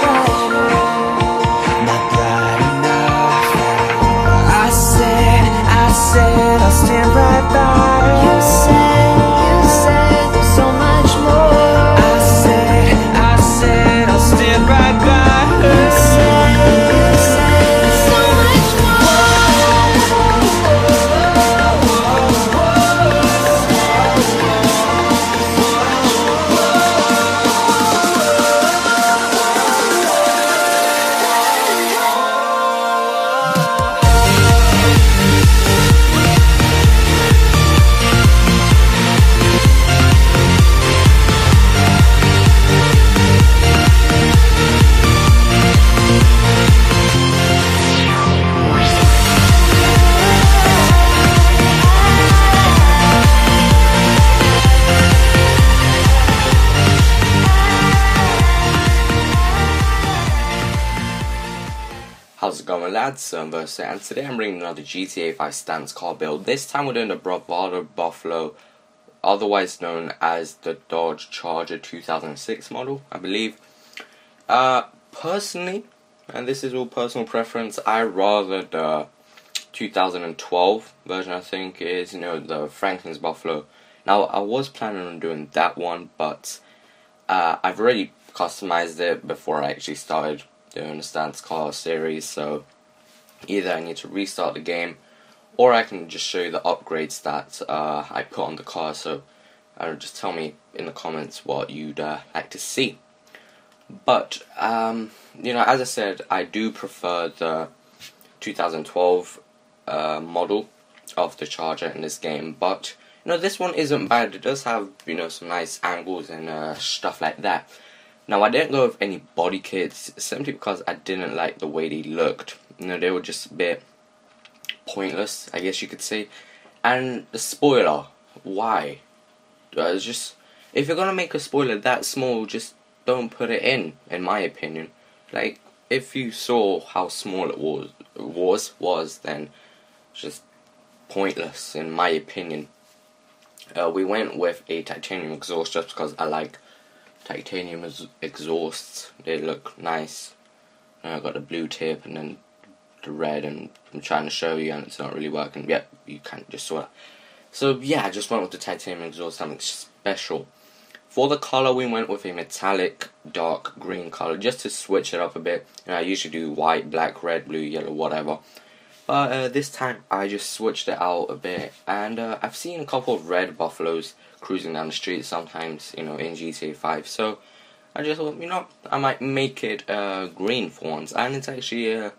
much How's it going lads, Sunburst and today I'm bringing another GTA 5 stance car build. This time we're doing the Bravado Buffalo, otherwise known as the Dodge Charger 2006 model, I believe. Uh, personally, and this is all personal preference, I rather the 2012 version I think is, you know, the Franklin's Buffalo. Now I was planning on doing that one, but uh, I've already customized it before I actually started doing the stance car series so either I need to restart the game or I can just show you the upgrades that uh, I put on the car. So uh, just tell me in the comments what you'd uh, like to see. But um, you know as I said I do prefer the 2012 uh, model of the Charger in this game but you know this one isn't bad. It does have you know some nice angles and uh, stuff like that now I didn't go with any body kits simply because I didn't like the way they looked. You know, they were just a bit pointless, I guess you could say. And the spoiler, why? Uh, it's just if you're gonna make a spoiler that small, just don't put it in. In my opinion, like if you saw how small it was, was was then just pointless in my opinion. Uh, we went with a titanium exhaust just because I like titanium exhausts. They look nice. I got the blue tip and then the red and I'm trying to show you and it's not really working. Yep, you can't just that. So yeah, I just went with the titanium exhaust, something special. For the color, we went with a metallic dark green color just to switch it up a bit. And I usually do white, black, red, blue, yellow, whatever. But uh, this time I just switched it out a bit and uh, I've seen a couple of red buffaloes cruising down the street sometimes, you know, in GTA 5. So I just thought, you know, I might make it uh, green for once. And it's actually, uh,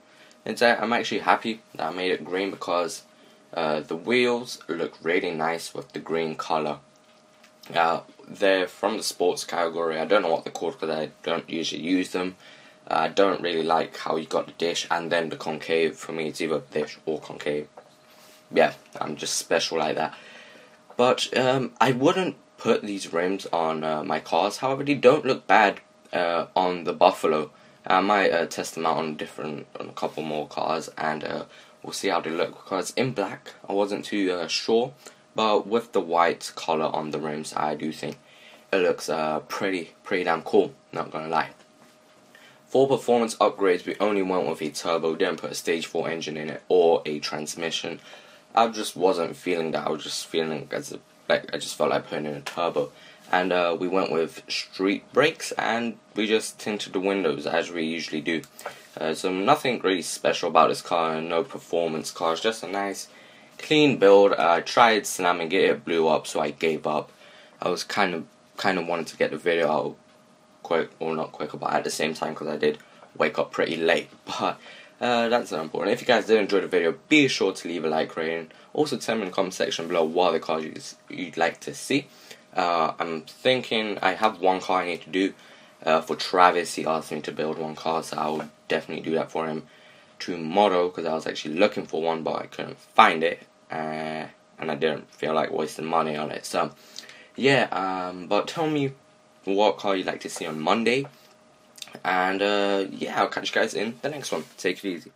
it's, uh, I'm actually happy that I made it green because uh, the wheels look really nice with the green color. They're from the sports category. I don't know what they're called because I don't usually use them. I don't really like how you got the dish and then the concave. For me, it's either dish or concave. Yeah, I'm just special like that. But um, I wouldn't put these rims on uh, my cars. However, they don't look bad uh, on the Buffalo. I might uh, test them out on different, on a couple more cars, and uh, we'll see how they look. Because in black, I wasn't too uh, sure, but with the white color on the rims, I do think it looks uh, pretty, pretty damn cool. Not gonna lie. For performance upgrades, we only went with a turbo, didn't put a stage 4 engine in it or a transmission. I just wasn't feeling that, I was just feeling as a, like I just felt like putting in a turbo. And uh, we went with street brakes and we just tinted the windows as we usually do. Uh, so nothing really special about this car, no performance car, it's just a nice clean build. I tried slamming it, it blew up so I gave up. I was kind of kind of wanted to get the video out quick, or not quicker, but at the same time because I did wake up pretty late. But uh, that's not important. If you guys did enjoy the video, be sure to leave a like rating. Also, tell me in the comment section below what other cars you'd like to see. Uh, I'm thinking I have one car I need to do uh, for Travis. He asked me to build one car, so I will definitely do that for him tomorrow because I was actually looking for one, but I couldn't find it, uh, and I didn't feel like wasting money on it. So, yeah. Um, but tell me what car you'd like to see on Monday. And uh, yeah, I'll catch you guys in the next one. Take it easy.